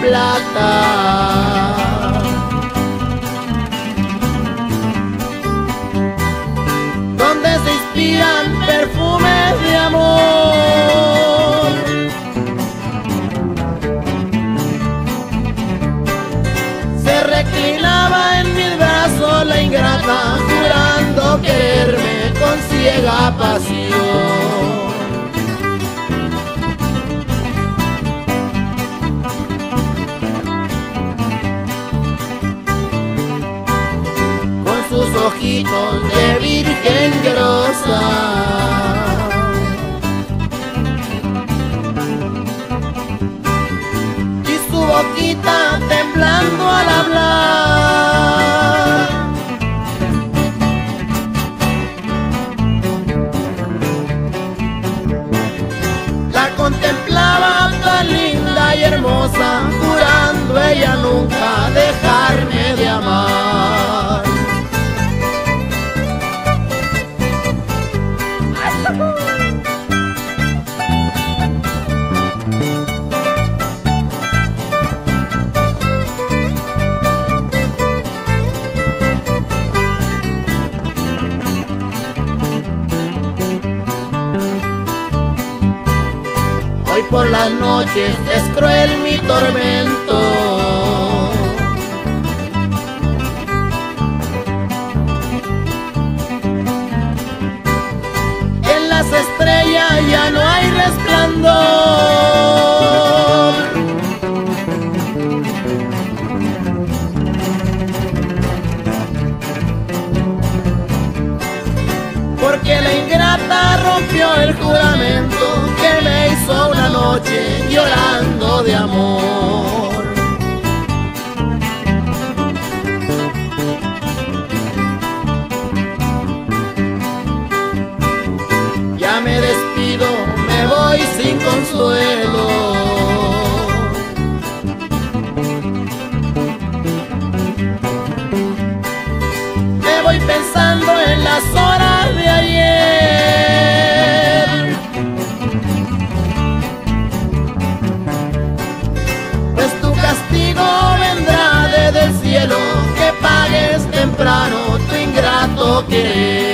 plata. Donde se inspiran perfumes de amor. Se reclinaba en mis brazos la ingrata, jurando quererme con ciega pasión. Ojitos de virgen grosa. Y su boquita temblando al hablar. La contemplaba tan linda y hermosa, jurando ella nunca Hoy por las noches es cruel mi tormento. En las estrellas ya no hay resplandor. Porque la ingrata rompió el juramento que me hizo noche llorando de amor. Ya me despido, me voy sin consuelo. Querer.